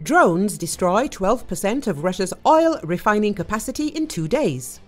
Drones destroy 12% of Russia's oil refining capacity in two days.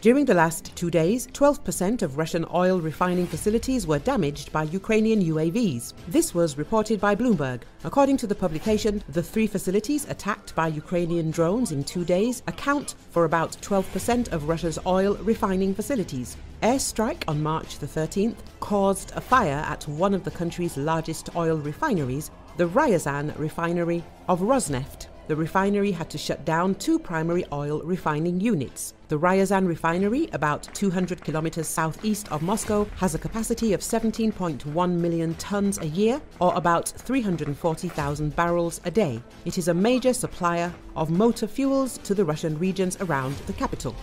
During the last two days, 12% of Russian oil refining facilities were damaged by Ukrainian UAVs. This was reported by Bloomberg. According to the publication, the three facilities attacked by Ukrainian drones in two days account for about 12% of Russia's oil refining facilities. Airstrike on March the 13th caused a fire at one of the country's largest oil refineries the Ryazan refinery of Rosneft. The refinery had to shut down two primary oil refining units. The Ryazan refinery, about 200 kilometers southeast of Moscow, has a capacity of 17.1 million tons a year, or about 340,000 barrels a day. It is a major supplier of motor fuels to the Russian regions around the capital.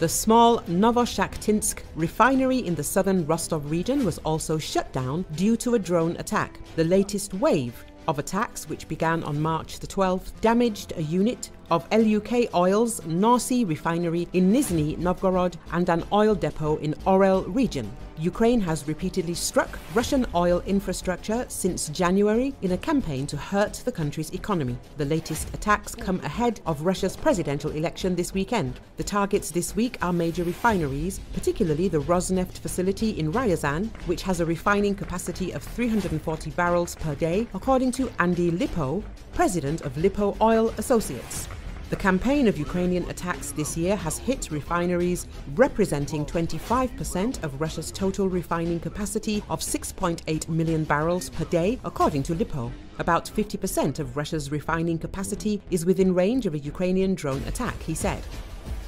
The small Novoshakhtinsk refinery in the southern Rostov region was also shut down due to a drone attack. The latest wave of attacks, which began on March the 12th, damaged a unit of LUK Oil's Norsi refinery in Nizhny Novgorod and an oil depot in Orel region. Ukraine has repeatedly struck Russian oil infrastructure since January in a campaign to hurt the country's economy. The latest attacks come ahead of Russia's presidential election this weekend. The targets this week are major refineries, particularly the Rosneft facility in Ryazan, which has a refining capacity of 340 barrels per day, according to Andy Lipow, president of Lipow Oil Associates. The campaign of Ukrainian attacks this year has hit refineries representing 25% of Russia's total refining capacity of 6.8 million barrels per day, according to Lipow. About 50% of Russia's refining capacity is within range of a Ukrainian drone attack, he said.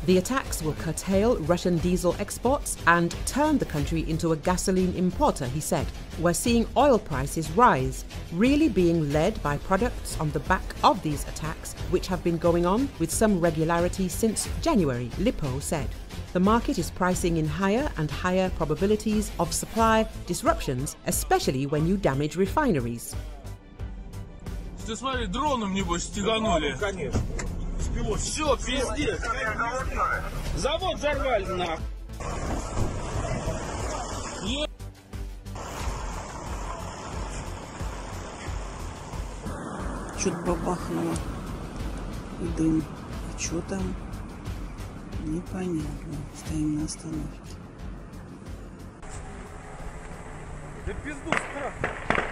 The attacks will curtail Russian diesel exports and turn the country into a gasoline importer, he said. We're seeing oil prices rise, really being led by products on the back of these attacks, which have been going on with some regularity since January, Lipow said. The market is pricing in higher and higher probabilities of supply disruptions, especially when you damage refineries. Ты смотри, дроном, небось, стеганули. Ну, конечно. пилот. Все, пиздец. Завод взорвали нахуй. Е... Что-то бабахнуло. Дым. А что там? Непонятно. Стоим на остановке. Да пизду страх.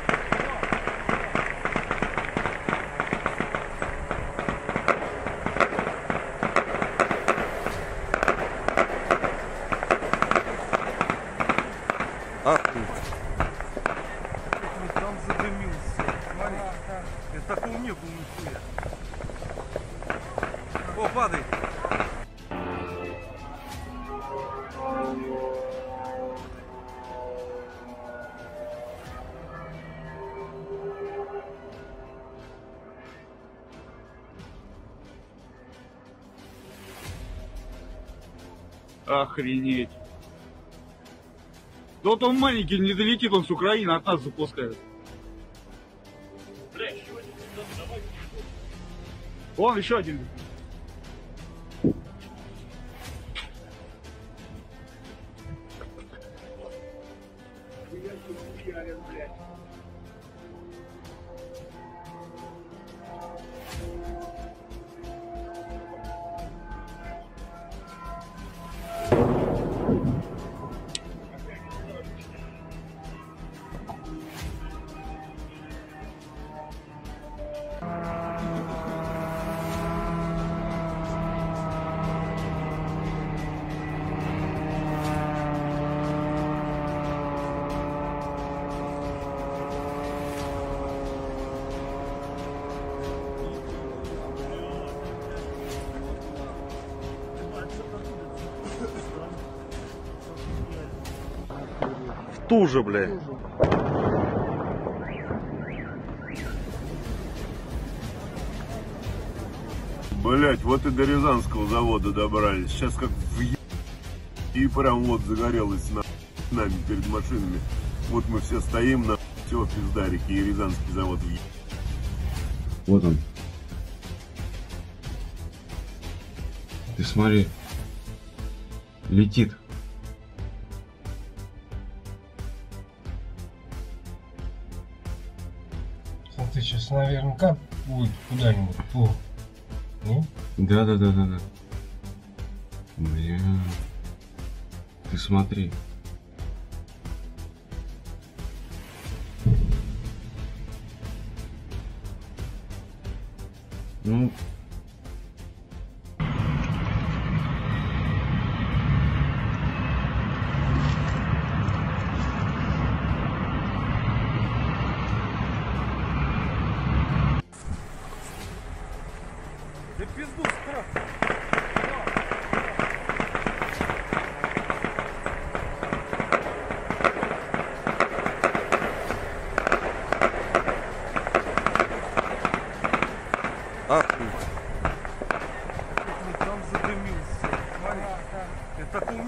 не было нихуя. О, падай. Охренеть. Да вот он маленький, не долетит он с Украины, от нас запускает. Вон еще один. Thank you. в ту блядь. Блять, вот и до Рязанского завода добрались. Сейчас как в и прям вот загорелось на нами перед машинами. Вот мы все стоим на все пиздарики и Рязанский завод в Вот он. Ты смотри, летит. же наверняка будет куда-нибудь, по. Не? Да, да, да, да, да. Бля. Ты смотри. Ну, C'est pas un